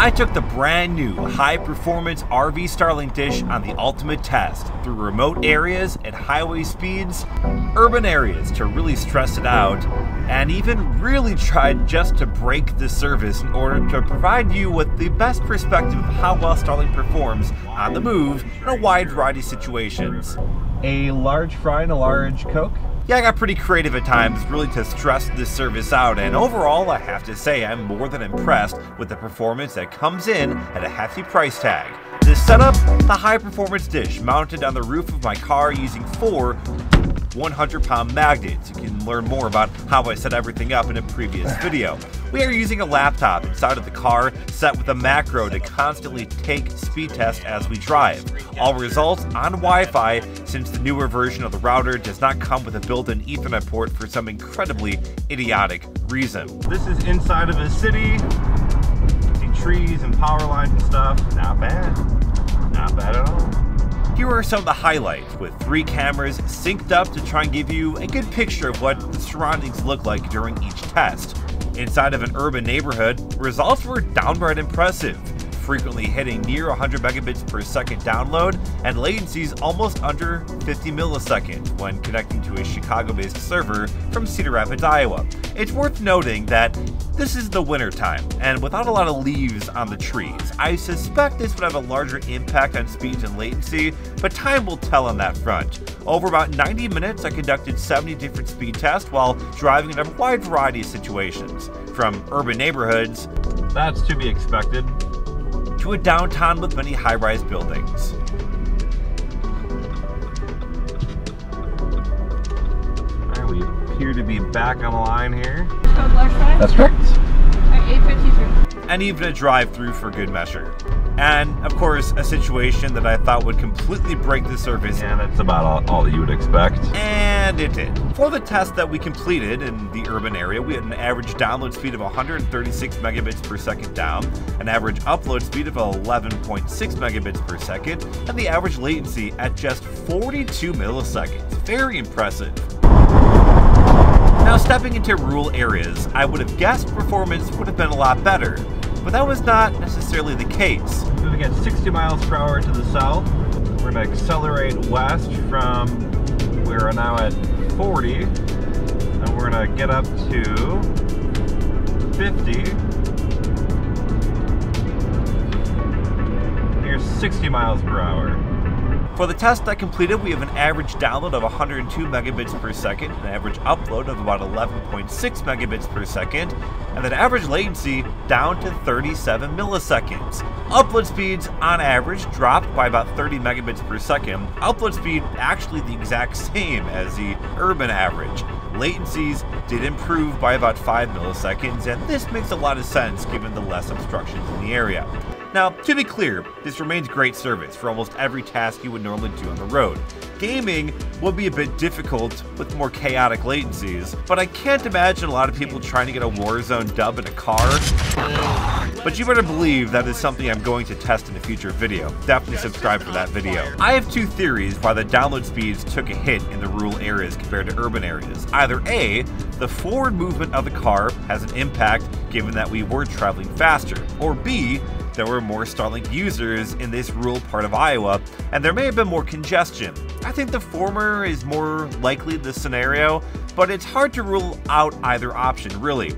I took the brand new high performance RV Starlink dish on the ultimate test through remote areas at highway speeds, urban areas to really stress it out, and even really tried just to break the service in order to provide you with the best perspective of how well Starlink performs on the move in a wide variety of situations. A large fry and a large Coke? Yeah, I got pretty creative at times, really to stress this service out, and overall, I have to say I'm more than impressed with the performance that comes in at a hefty price tag. This setup, the high performance dish mounted on the roof of my car using four 100 pound magnets. You can learn more about how I set everything up in a previous video. We are using a laptop inside of the car set with a macro to constantly take speed tests as we drive. All results on Wi-Fi since the newer version of the router does not come with a built-in ethernet port for some incredibly idiotic reason. This is inside of a city. See trees and power lines and stuff. Not bad. Not bad at all. Here are some of the highlights, with three cameras synced up to try and give you a good picture of what the surroundings look like during each test. Inside of an urban neighborhood, results were downright impressive frequently hitting near 100 megabits per second download and latencies almost under 50 milliseconds when connecting to a Chicago-based server from Cedar Rapids, Iowa. It's worth noting that this is the winter time, and without a lot of leaves on the trees, I suspect this would have a larger impact on speeds and latency, but time will tell on that front. Over about 90 minutes, I conducted 70 different speed tests while driving in a wide variety of situations, from urban neighborhoods, that's to be expected, to a downtown with many high-rise buildings. Right, we appear to be back on the line here. That's correct. At 853. And even a drive-through for good measure. And, of course, a situation that I thought would completely break the surface. Yeah, that's about all, all that you would expect. And For the test that we completed in the urban area, we had an average download speed of 136 megabits per second down, an average upload speed of 11.6 megabits per second, and the average latency at just 42 milliseconds. Very impressive. Now, stepping into rural areas, I would have guessed performance would have been a lot better, but that was not necessarily the case. Moving at 60 miles per hour to the south, we're going to accelerate west from, we're now at 40, and we're to get up to 50. Here's 60 miles per hour. For the test I completed, we have an average download of 102 megabits per second, an average upload of about 11.6 megabits per second, and an average latency down to 37 milliseconds. Upload speeds, on average, dropped by about 30 megabits per second. Upload speed actually the exact same as the urban average. Latencies did improve by about 5 milliseconds, and this makes a lot of sense given the less obstructions in the area. Now, to be clear, this remains great service for almost every task you would normally do on the road. Gaming would be a bit difficult with more chaotic latencies, but I can't imagine a lot of people trying to get a Warzone dub in a car. But you better believe that is something I'm going to test in a future video. Definitely subscribe for that video. I have two theories why the download speeds took a hit in the rural areas compared to urban areas. Either A, the forward movement of the car has an impact given that we were traveling faster, or B, there were more Starlink users in this rural part of Iowa, and there may have been more congestion. I think the former is more likely the scenario, but it's hard to rule out either option, really.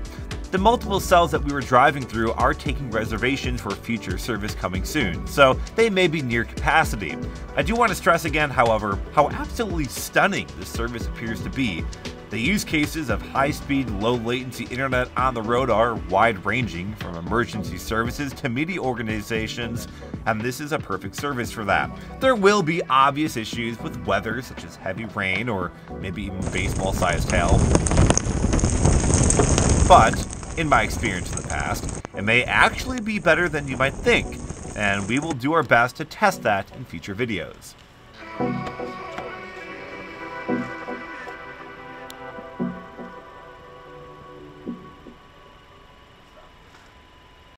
The multiple cells that we were driving through are taking reservations for future service coming soon, so they may be near capacity. I do want to stress again, however, how absolutely stunning this service appears to be, the use cases of high-speed, low-latency internet on the road are wide-ranging, from emergency services to media organizations, and this is a perfect service for that. There will be obvious issues with weather, such as heavy rain or maybe even baseball-sized hail. But, in my experience in the past, it may actually be better than you might think, and we will do our best to test that in future videos.